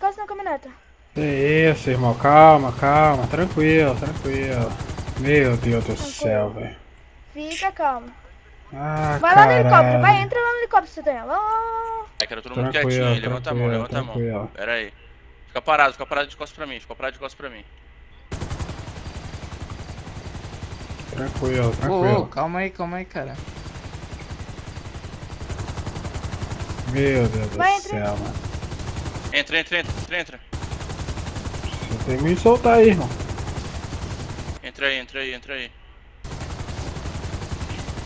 encosta na caminhoneta. Que isso, irmão. Calma, calma. Tranquilo, tranquilo. Meu Deus do céu, velho. Fica calmo. Ah, Vai lá no caralho. helicóptero, vai, entra lá no helicóptero, você tem. Lá, lá, lá. É, cara, todo mundo Tranquilo, quietinho aí. Levanta a mão, tranquilo, levanta a mão. tranquilo. Pera aí. Fica parado, fica parado de costas pra mim. Fica parado de costas pra mim. Tranquilo, Ô, ô, tranquilo. calma aí, calma aí, cara. Meu Deus do Vai, entra. céu, mano. Entra, entra, entra, entra, entra. Você tem que me soltar aí, irmão. Entra aí, entra aí, entra aí.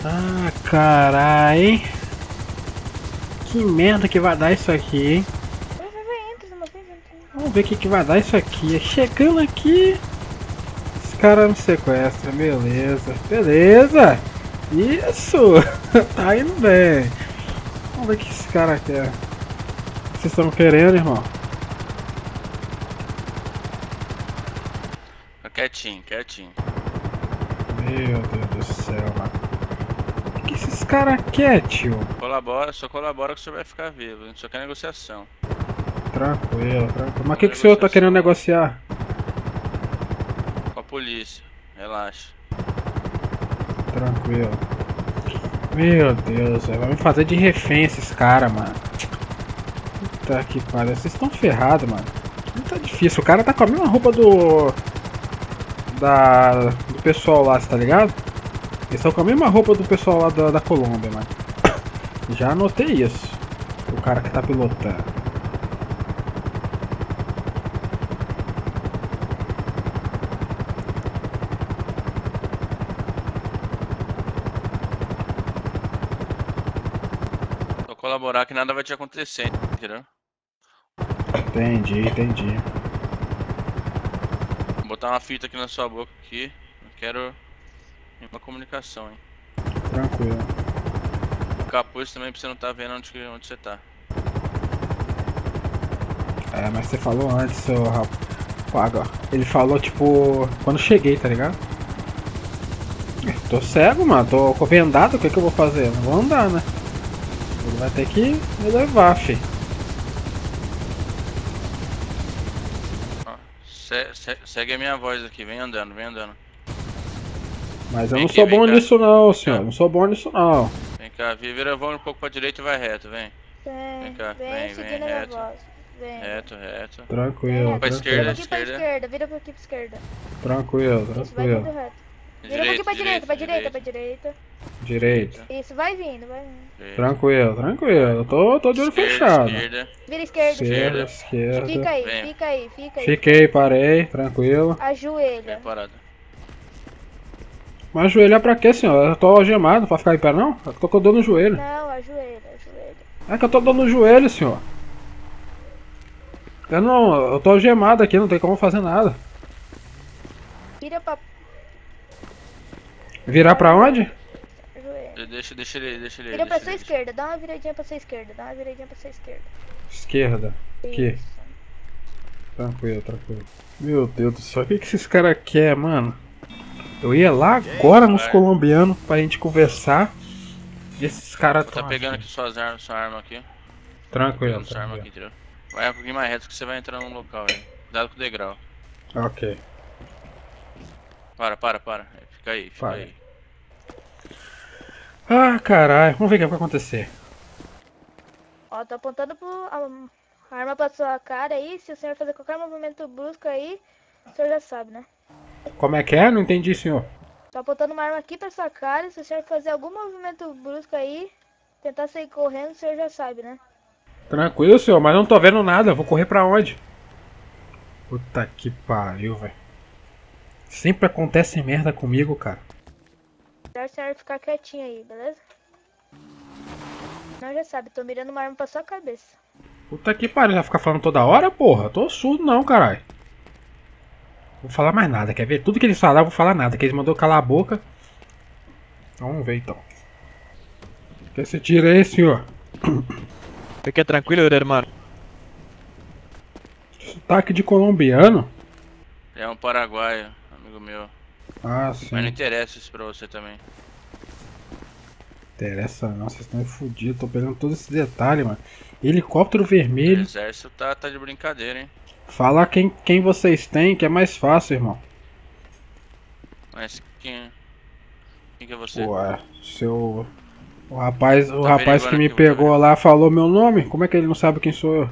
Ah, carai. Que merda que vai dar isso aqui, hein? Vamos ver o que, que vai dar isso aqui. Chegando aqui. Esse cara me sequestra, beleza. Beleza! Isso! tá indo bem. Vamos ver o que esse cara quer. O que vocês estão querendo, irmão? Fica quietinho, quietinho. Meu Deus do céu, mano. O que esses caras querem, tio? Colabora, só colabora que o senhor vai ficar vivo. A gente só quer negociação. Tranquilo, tranquilo. Mas o que, que o senhor tá querendo negociar? Com a polícia. Relaxa. Tranquilo. Meu Deus, vai me fazer de refém esses caras, mano. Puta que pariu, vocês estão ferrados, mano. Não tá difícil, o cara tá com a mesma roupa do. Da. do pessoal lá, tá ligado? Eles estão com a mesma roupa do pessoal lá da, da Colômbia, mano. Já anotei isso. O cara que tá pilotando. Só colaborar que nada vai te acontecer, entendeu? Entendi, entendi. Vou botar uma fita aqui na sua boca aqui. Eu quero uma comunicação, hein? Tranquilo. O capuz também pra você não tá vendo onde, onde você tá. É, mas você falou antes, seu rapaz. Ele falou, tipo, quando cheguei, tá ligado? Tô cego, mano. Tô vendado, o que, que eu vou fazer? Não vou andar, né? Ele vai ter que me levar, fi. Ó, se- se- segue a minha voz aqui, vem andando, vem andando. Mas eu Vem não aqui, sou bom cá. nisso não, senhor. Não sou bom nisso não. Vem cá, vi- vira a volta um pouco pra direita e vai reto, vem. Vem, Vem cá, vem, vem, vem, reto. Vem. Reto, reto. Tranquilo, Vem, Pra reto. esquerda, Vira aqui pra esquerda. esquerda, vira pra aqui pra esquerda. tranquilo, Isso, vai vindo tranquilo. Vira pra aqui pra direita, pra direita, pra direita. Direita. Isso, vai vindo, vai vindo. direita. Tranquilo, tranquilo. Eu tô, tô de olho Esquerda, fechado. Esquerda. Vira esquerda. Esquerda, Esquerda. Fica aí, Vem. fica aí, fica aí. Fiquei, parei, tranquilo. Ajoelha. Vem parada. Mas ajoelhar pra quê, senhor? Eu tô algemado, pra ficar em pé não? Eu tô com dor no joelho. Não, ajoelha, ajoelha. É que eu tô dando no joelho, senhor. Eu não, eu tô algemado aqui, não tem como fazer nada. Vira pra Virar pra onde? Deixa, deixa ele, deixa ele. Vira pra sua ele. esquerda, dá uma viradinha pra sua esquerda, dá uma viradinha pra sua esquerda. Esquerda. Aqui. Isso. Tranquilo, tranquilo. Meu Deus do céu, o que, que esses caras querem, mano? Eu ia lá agora nos colombianos pra gente conversar. E esses caras Tá pegando aqui suas armas, sua arma aqui. Tranquilo, sua arma aqui? Vai um pouquinho mais reto que você vai entrar num local aí. Cuidado com o degrau. Ok. Para, para, para. Fica aí, fica aí. Ah, caralho. Vamos ver o que vai acontecer. Ó, tô apontando pro, a, a arma pra sua cara aí. Se o senhor fazer qualquer movimento brusco aí, o senhor já sabe, né? Como é que é? Não entendi, senhor. Tô apontando uma arma aqui pra sua cara. Se o senhor fazer algum movimento brusco aí, tentar sair correndo, o senhor já sabe, né? Tranquilo, senhor, mas não tô vendo nada. Vou correr pra onde? Puta que pariu, velho. Sempre acontece merda comigo, cara. Melhor o senhor ficar quietinho aí, beleza? Não, já sabe, tô mirando uma arma pra sua cabeça. Puta que pariu, vai ficar falando toda hora, porra? Tô surdo não, caralho. Vou falar mais nada, quer ver? Tudo que eles falaram, eu vou falar nada, que eles mandou calar a boca. Vamos ver então. Que esse tiro aí, senhor? Fique tranquilo, hermano. Sotaque de colombiano? É um paraguaio, amigo meu. Ah, Mas não sim. interessa isso pra você também. Interessa não, vocês estão fodidos, tô pegando todos esses detalhes, mano. Helicóptero O vermelho. exército tá, tá de brincadeira, hein? Fala quem, quem vocês têm, que é mais fácil, irmão. Mas quem. Quem que é você? Ué, seu. O rapaz, o Tá rapaz que me pegou lá falou meu nome? Como é que ele não sabe quem sou eu?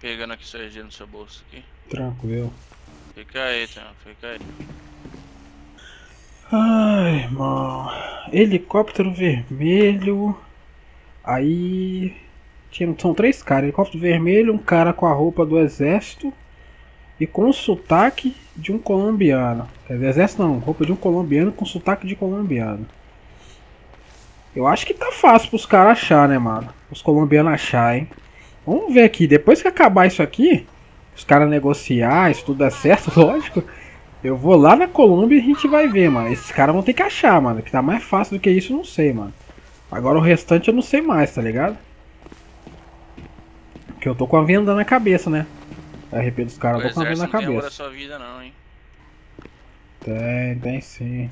Pegando aqui seu RG no seu bolso aqui. Tranquilo. Fica aí, tá? Fica aí. Ai, irmão. Helicóptero vermelho. Aí. Tinha, são três caras. Helicóptero vermelho, um cara com a roupa do exército. E com o sotaque de um colombiano. Quer dizer, exército não, roupa de um colombiano com sotaque de colombiano. Eu acho que tá fácil pros caras achar, né, mano? Os colombianos achar, hein? Vamos ver aqui. Depois que acabar isso aqui, os caras negociar, se tudo der certo, lógico. Eu vou lá na Colômbia e a gente vai ver, mano. Esses caras vão ter que achar, mano. Que tá mais fácil do que isso, eu não sei, mano. Agora o restante eu não sei mais, tá ligado? Porque eu tô com a venda na cabeça, né? A RP dos caras, eu tô com a venda na não tem cabeça. sua vida, não, hein? Tem, tem sim.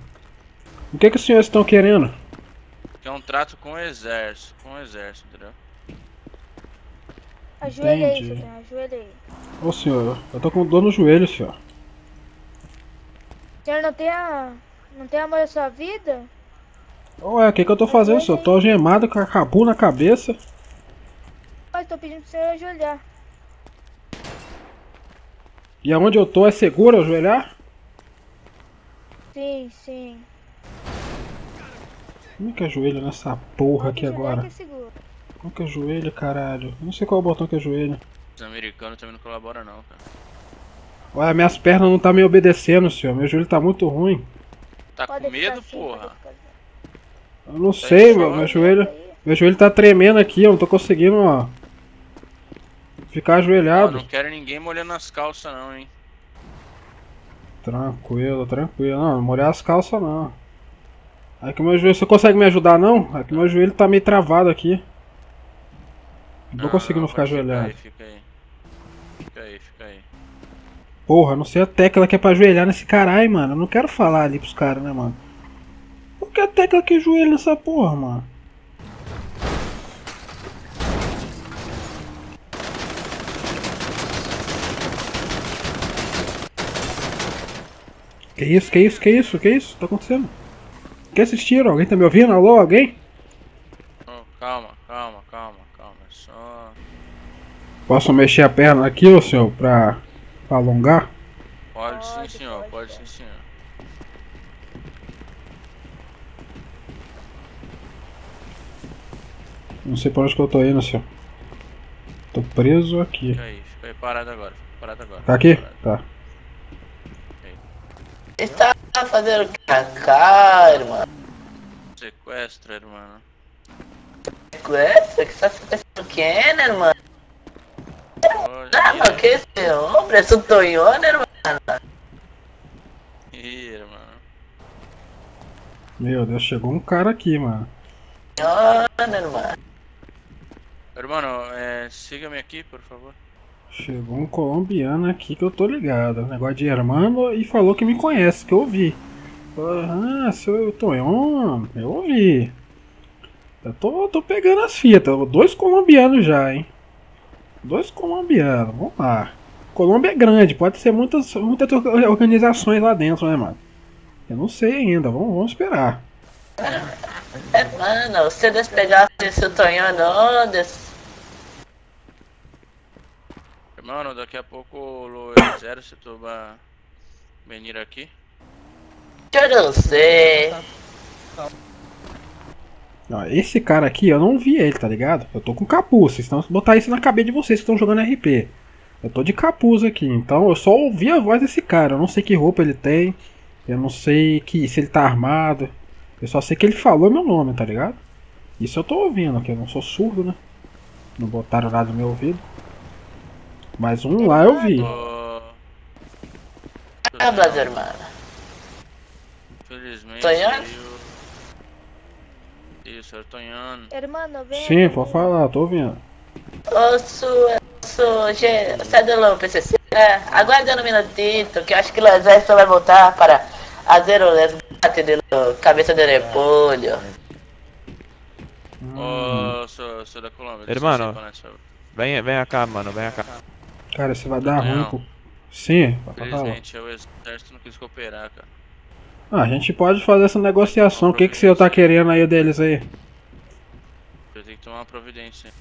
O que que os senhores estão querendo? Que é um trato com o exército. Com o exército, entendeu? Ajoelha aí, Entendi. Ajoelha aí. Ô senhor, eu tô com dor no joelho, senhor. O senhor não tem a. não tem amor à sua vida? Ué, o que que eu tô fazendo, senhor? Tô algemado com a cabu na cabeça. Mas tô pedindo pro senhor ajoelhar. E aonde eu tô é seguro ajoelhar? Sim, sim. Como é que ajoelho nessa porra aqui agora? que é seguro. Como que ajoelho, caralho? Eu Não sei qual é o botão que ajoelha. Os americanos também não colaboram, não, cara. Ué, minhas pernas não tá me obedecendo, senhor. Meu joelho tá muito ruim. Tá Pode com medo, assim, porra? Eu não sei, meu, meu joelho. Aí. Meu joelho tá tremendo aqui, eu não tô conseguindo, ó. Ficar ajoelhado. não quero ninguém molhando as calças, não, hein? Tranquilo, tranquilo. Não, não molhar as calças não. É que meu joelho. Você consegue me ajudar não? É que meu joelho tá meio travado aqui. Não tô conseguindo ficar pode ajoelhado. aí, fica aí. Fica aí, fica aí. Porra, não sei a tecla que é pra ajoelhar nesse caralho, mano. Eu não quero falar ali pros caras, né, mano? Qual que é a tecla que ajoelha nessa porra, mano? Que isso, que isso, que isso, que isso? Tá acontecendo? O que assistiram? Alguém tá me ouvindo? Alô, alguém? Oh, calma, calma. é Só. Posso mexer a perna aqui, ô senhor, pra, pra alongar? Pode sim, senhor. pode, Pode sim, senhor. Não sei pra onde que eu tô indo, senhor. Tô preso aqui. Fica aí, fica aí parado agora. Fica parado agora. Tá aqui? Parado. Tá. Você tá fazendo o que pra cá, irmão? Sequestro, irmão. Sequestro? Que tá sequestrando quem, né, irmão? Olha Ah, que esse homem? É Tonhona, irmão? Ih, irmão. Meu Deus, chegou um cara aqui, mano. Tonhona, irmão. Irmão, é, siga-me aqui, por favor. Chegou um colombiano aqui que eu tô ligado. Negócio de hermano e falou que me conhece, que eu ouvi. Ah, seu Tonhon, eu ouvi. Eu tô, tô pegando as fitas. Dois colombianos já, hein? Dois colombianos, vamos lá. Colômbia é grande, pode ser muitas, muitas organizações lá dentro, né, mano? Eu não sei ainda, vamos, vamos esperar. Hermano, você despegasse esse Tonhona onde? Irmão, daqui a pouco o exército vai venir aqui. Eu não sei. Ó, esse cara aqui, eu não vi ele, tá ligado? Eu tô com capuz, vocês estão botar isso na cabeça de vocês que estão jogando RP. Eu tô de capuz aqui, então eu só ouvi a voz desse cara. Eu não sei que roupa ele tem, eu não sei que se ele tá armado. Eu só sei que ele falou meu nome, tá ligado? Isso eu tô ouvindo, que eu não sou surdo, né? Não botaram nada no meu ouvido. Mas um lá eu vi. Hablas, hermano. Infelizmente. Tonhano? Eu- Isso, é o Tonhano. Hermano, vem Sim, pode falar, tô ouvindo. Ô, su, su, G, você do PCC? É, aguarde um minutito, que eu acho que o exército vai voltar para fazer o resgate do cabeça de repolho. Ô, sou, sou da Colômbia. Hermano. Vem, vem cá, mano, vem cá. cara, isso vai dar Não. ruim, pô. Sim, pode falar. Infelizmente, o exército não quis cooperar, cara. Ah, a gente pode fazer essa negociação. O que, que o senhor tá querendo aí deles aí? Eu tenho que tomar uma providência.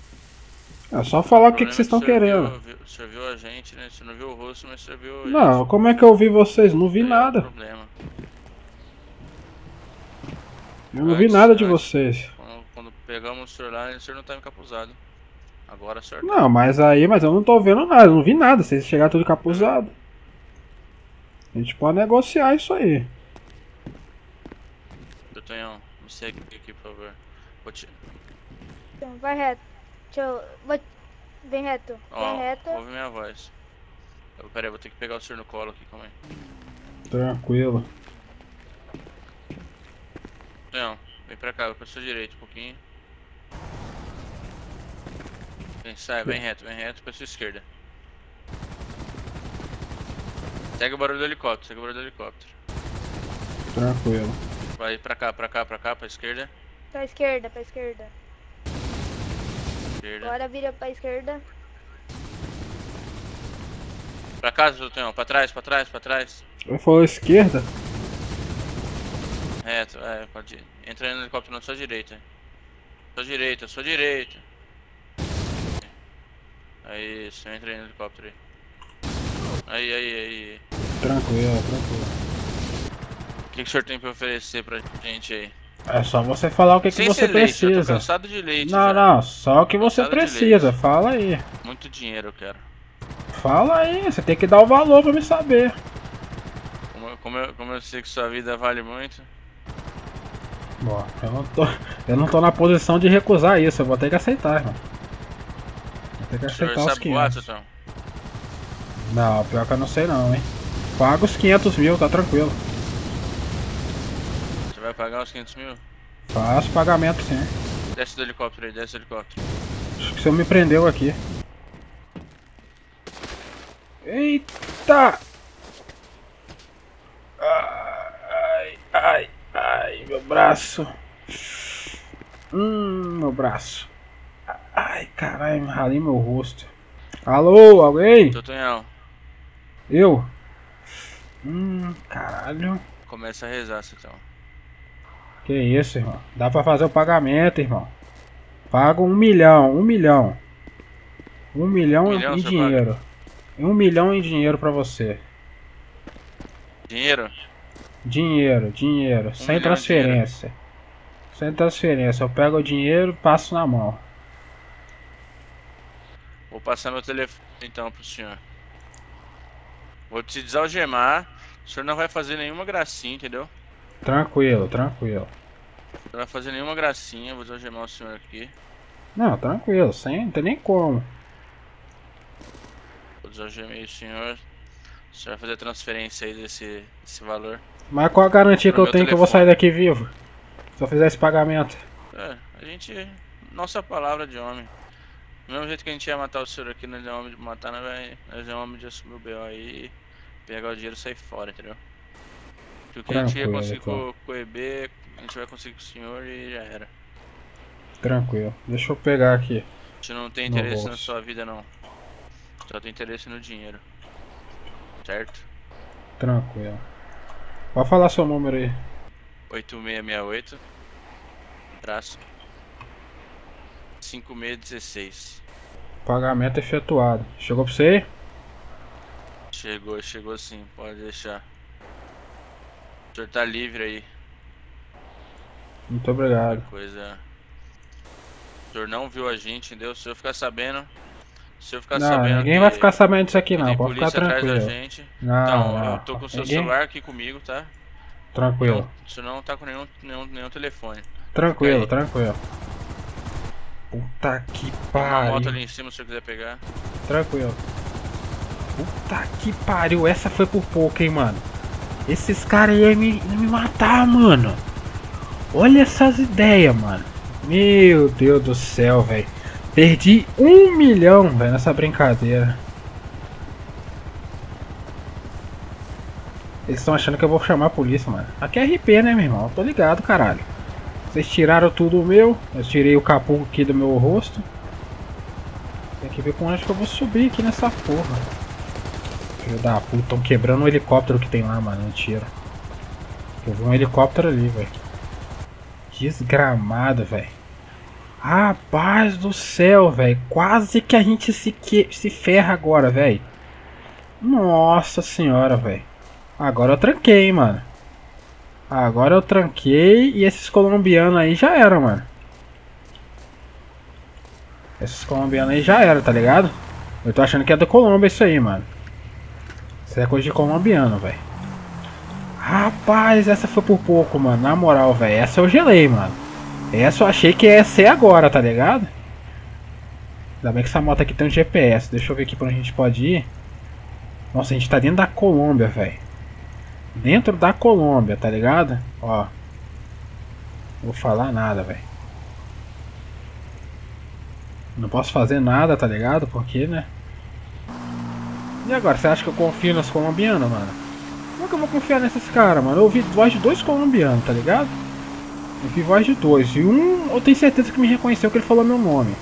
É só falar o que, que problema vocês estão é que o querendo. Viu, viu, o senhor viu a gente, né? Você não viu o rosto, mas o senhor viu. Não, gente. como é que eu vi vocês? Não vi é o nada. problema. Eu não vi Antes- nada de antes- vocês. Quando, quando pegamos o senhor lá, o senhor não tava encapuzado. Agora o senhor tá. Não, mas aí, mas eu não tô vendo nada, eu não vi nada. Vocês chegaram tudo capuzado. A gente pode negociar isso aí. Me segue aqui, por favor. Vou te... Então, vai reto. Deixa eu. Vou... Vem reto. Ó, Vem reto. ouve minha voz. Eu, peraí, vou ter que pegar o senhor no colo aqui, calma aí. Tranquilo. Tonhão, vem pra cá, pra sua direita um pouquinho. Vem, sai, vem reto, vem reto pra sua esquerda. Segue o barulho do helicóptero, segue o barulho do helicóptero. Tranquilo. Vai pra cá, pra cá, pra cá, pra esquerda. Pra esquerda, pra esquerda. Esquerda. Agora vira pra esquerda. Pra cá, doutor Tonhão, pra trás, pra trás, pra trás. Eu falou esquerda? Reto, é, pode ir. Entra aí no helicóptero na sua direita. Sua direita, sua direita. Aí, isso, entra aí no helicóptero aí. Aí, aí, aí. Tranquilo, tranquilo. O que, que o senhor tem pra oferecer pra gente aí? É só você falar o que, que você leite, eu tô precisa. cansado de leite Não, já. não, só o que você precisa. Fala aí. Muito dinheiro eu quero. Fala aí, você tem que dar o valor pra me saber. Como, eu- como, eu, como eu sei que sua vida vale muito. Bom, eu não tô. Eu não tô na posição de recusar isso, eu vou ter que aceitar, irmão. Vou ter que O aceitar os sabe boato, 500. então? Não, pior que eu não sei não, hein. Paga os 500 mil, tá tranquilo. Vai pagar os 500 mil? Faço pagamento sim. Desce do helicóptero aí, desce do helicóptero. Acho que o senhor me prendeu aqui. Eita! Ai, ai, ai, meu braço. Hum, meu braço. Ai, caralho, me ralei meu rosto. Alô, alguém? Doutor Tonhão, Eu? Hum, caralho. começa a rezar, então. Que isso, irmão? Dá pra fazer o pagamento, irmão. Pago um milhão, um milhão. Um milhão, Um milhão em dinheiro. Um milhão em dinheiro pra você. Dinheiro? Dinheiro, dinheiro. sem Um de transferência. Sem transferência. Eu pego o dinheiro e passo na mão. Vou passar meu telefone então pro senhor. Vou te desalgemar. O senhor não vai fazer nenhuma gracinha, entendeu? Tranquilo, tranquilo. Não vai fazer nenhuma gracinha. Vou desalgemar o senhor aqui. Não, tranquilo. Sem, não tem nem como. Vou desalgemei o senhor. O senhor vai fazer a transferência aí desse, desse valor. Mas qual a garantia que eu tenho que eu vou telefone. sair daqui vivo? Se eu fizer esse pagamento. É, a gente. Nossa palavra de homem. Do mesmo jeito que a gente ia matar o senhor aqui, nós é homem de matar, nós, vai, nós é homem de assumir o BO aí, pegar o dinheiro e sair fora, entendeu? Porque o que a gente ia conseguir com, com o EB, a gente vai conseguir com o senhor e já era. Tranquilo. Deixa eu pegar aqui. A gente não tem interesse na sua vida não. Só tem interesse no dinheiro. Certo? Tranquilo. Pode falar seu número aí. 8668 traço 5616. Pagamento efetuado. Chegou pra você aí? Chegou, chegou sim, pode deixar. O senhor tá livre aí. Muito obrigado. Coisa. O senhor não viu a gente, entendeu? Se eu ficar sabendo. Se eu ficar Não, sabendo. ninguém vai ficar sabendo disso aqui não. tem Pode ficar tranquilo. Não, então, não. eu tô com o seu Ninguém- celular aqui comigo, tá? Tranquilo. O senhor não tá com nenhum, nenhum, nenhum telefone. Tranquilo, tranquilo. Puta que Tem uma moto pariu. ali em cima se senhor quiser pegar. Tranquilo. Puta que pariu. Essa foi por pouco, hein, mano. Esses caras iam me, me matar, mano. Olha essas ideias, mano. Meu Deus do céu, velho. Perdi um milhão, velho, nessa brincadeira. Eles estão achando que eu vou chamar a polícia, mano. Aqui é RP, né, meu irmão? Tô ligado, caralho. Vocês tiraram tudo o meu. Eu tirei o capô aqui do meu rosto. Tem que ver com onde que eu vou subir aqui nessa porra. Filho da puta, estão quebrando o helicóptero que tem lá, mano. Mentira. Eu vi um helicóptero ali, velho. Desgramado, velho. Rapaz do céu, velho. Quase que a gente se, que... se ferra agora, velho. Nossa senhora, velho. Agora eu tranquei, mano. Agora eu tranquei e esses colombianos aí já eram, mano. Esses colombianos aí já eram, tá ligado? Eu tô achando que é da Colômbia isso aí, mano. Isso é coisa de colombiano, velho. Rapaz, essa foi por pouco, mano. Na moral, velho. Essa eu gelei, mano. Essa eu achei que ia ser agora, tá ligado? Ainda bem que essa moto aqui tem um GPS. Deixa eu ver aqui pra onde a gente pode ir. Nossa, a gente tá dentro da Colômbia, velho. Dentro da Colômbia, tá ligado? Ó. Não vou falar nada, velho. Não posso fazer nada, tá ligado? Porque, né? E agora, você acha que eu confio nos colombianos, mano? Como é que eu vou confiar nesses caras, mano? Eu ouvi voz de dois colombianos, tá ligado? Eu vi voz de dois. E um, eu tenho certeza que me reconheceu que ele falou meu nome.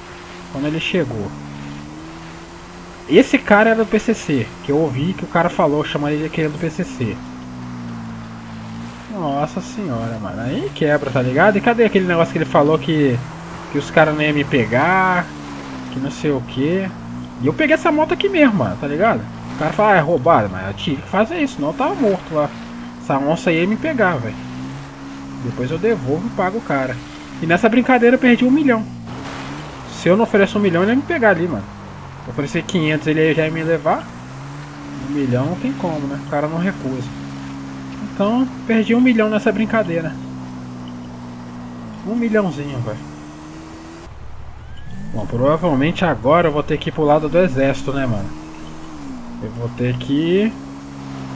Quando ele chegou. Esse cara era do PCC. Que eu ouvi que o cara falou, chamar ele que era do PCC. Nossa senhora, mano. Aí quebra, tá ligado? E cadê aquele negócio que ele falou que, que os caras não iam me pegar? Que não sei o que. E eu peguei essa moto aqui mesmo, mano, tá ligado? O cara fala, ah, é roubado, mas eu tive que fazer isso, eu tava morto lá. Essa onça ia me pegar, velho. Depois eu devolvo e pago o cara. E nessa brincadeira eu perdi um milhão. Se eu não oferecer um milhão, ele ia me pegar ali, mano. Eu oferecer 500, ele já ia me levar. Um milhão não tem como, né? O cara não recusa. Então, perdi um milhão nessa brincadeira. Um milhãozinho, velho. Bom, provavelmente agora eu vou ter que ir pro lado do exército, né, mano? Eu vou ter que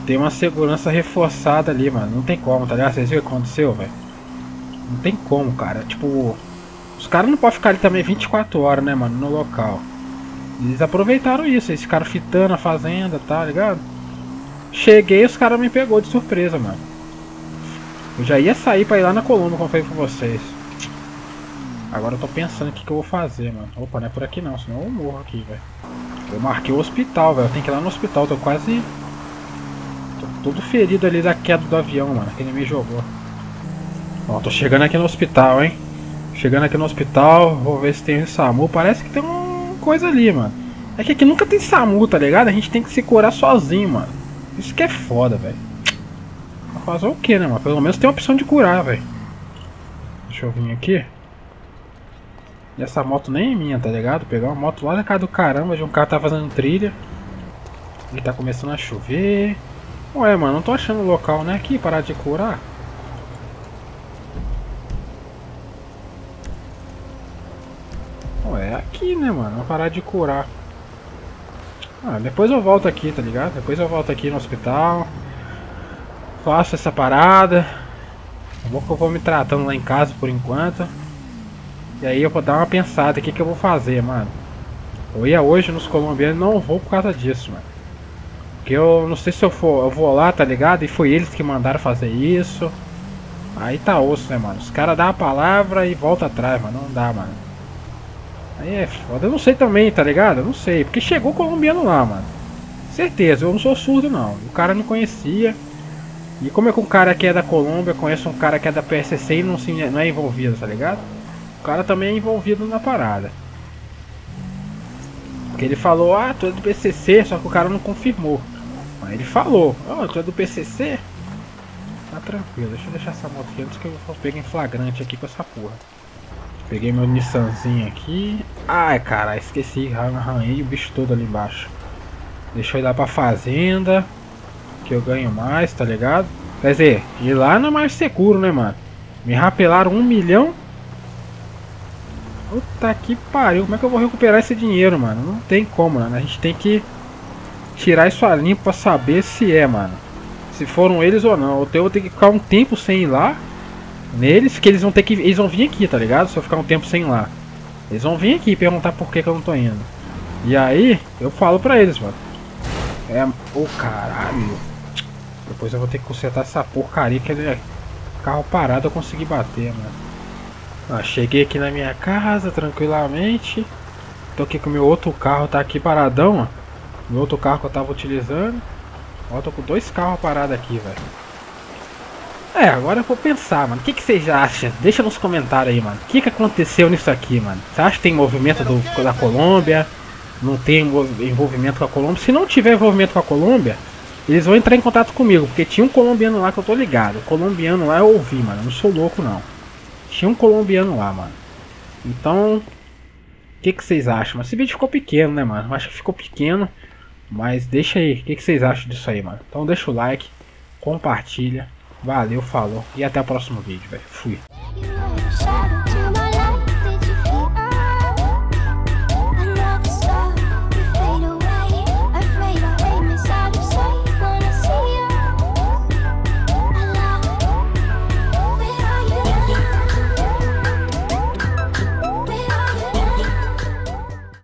ter uma segurança reforçada ali, mano. Não tem como, tá ligado? Vocês viram o que aconteceu, velho? Não tem como, cara. Tipo, os caras não podem ficar ali também 24 horas, né, mano, no local. Eles aproveitaram isso, eles ficaram fitando a fazenda, tá ligado? Cheguei os caras me pegou de surpresa, mano. Eu já ia sair pra ir lá na Colômbia, como falei pra vocês. Agora eu tô pensando o que, que eu vou fazer, mano. Opa, não é por aqui não, senão eu morro aqui, velho. Eu marquei o hospital, velho. Tenho que ir lá no hospital, tô quase... Tô todo ferido ali da queda do avião, mano, que ele me jogou. Ó, tô chegando aqui no hospital, hein. Chegando aqui no hospital, vou ver se tem SAMU. Parece que tem uma coisa ali, mano. É que aqui nunca tem SAMU, tá ligado? A gente tem que se curar sozinho, mano. Isso que é foda, velho. Fazer o que, né, mano? Pelo menos tem a opção de curar, velho. Deixa eu vir aqui. E essa moto nem é minha, tá ligado? Pegar uma moto lá na casa do caramba, de um cara tá fazendo trilha. Ele tá começando a chover. Ué, mano, não tô achando o local, né? Aqui, parar de curar. Ué, aqui, né, mano? Vou parar de curar. Ah, depois eu volto aqui, tá ligado? Depois eu volto aqui no hospital. Faço essa parada. Bom que eu vou me tratando lá em casa por enquanto. E aí eu vou dar uma pensada o que, que eu vou fazer, mano. Eu ia hoje nos colombianos não vou por causa disso, mano. Porque eu não sei se eu for, eu vou lá, tá ligado? E foi eles que mandaram fazer isso. Aí tá osso, né, mano? Os caras dão a palavra e volta atrás, mano. Não dá, mano. Aí é foda. Eu não sei também, tá ligado? Eu não sei. Porque chegou colombiano lá, mano. Certeza, eu não sou surdo não. O cara não conhecia. E como é que um cara que é da Colômbia conhece um cara que é da PSC e não, se, não é envolvido, tá ligado? O cara também é envolvido na parada. Porque ele falou, ah, tu é do PCC, só que o cara não confirmou. Mas ele falou, ó, oh, tu é do PCC? Tá tranquilo, deixa eu deixar essa moto aqui antes que eu pegar em flagrante aqui com essa porra. Peguei meu Nissanzinho aqui. Ai, cara, esqueci. Arranhei o bicho todo ali embaixo. Deixa eu ir lá pra fazenda. Que eu ganho mais, tá ligado? Quer dizer, ir lá não é mais seguro, né, mano? Me rapelaram um milhão. Puta que pariu. Como é que eu vou recuperar esse dinheiro, mano? Não tem como, mano. A gente tem que tirar isso a limpo pra saber se é, mano. Se foram eles ou não. Eu vou ter que ficar um tempo sem ir lá neles, que eles vão ter que. Eles vão vir aqui, tá ligado? Se eu ficar um tempo sem ir lá. Eles vão vir aqui perguntar por que, que eu não tô indo. E aí, eu falo pra eles, mano. É. Ô oh, caralho. Depois eu vou ter que consertar essa porcaria que é carro parado eu consegui bater, mano. Ó, cheguei aqui na minha casa tranquilamente. Tô aqui com meu outro carro, tá aqui paradão, ó. Meu outro carro que eu tava utilizando. Ó, tô com dois carros parados aqui, velho. É, agora eu vou pensar, mano. O que, que vocês acham? Deixa nos comentários aí, mano. O que, que aconteceu nisso aqui, mano? Você acha que tem movimento do, da Colômbia? Não tem envol- envolvimento com a Colômbia? Se não tiver envolvimento com a Colômbia, eles vão entrar em contato comigo. Porque tinha um colombiano lá que eu tô ligado. O colombiano lá eu ouvi, mano. Eu não sou louco, não. Tinha um colombiano lá, mano. Então, o que, que vocês acham? Mas esse vídeo ficou pequeno, né, mano? Eu acho que ficou pequeno. Mas deixa aí, o que, que vocês acham disso aí, mano? Então deixa o like, compartilha. Valeu, falou e até o próximo vídeo, velho. Fui.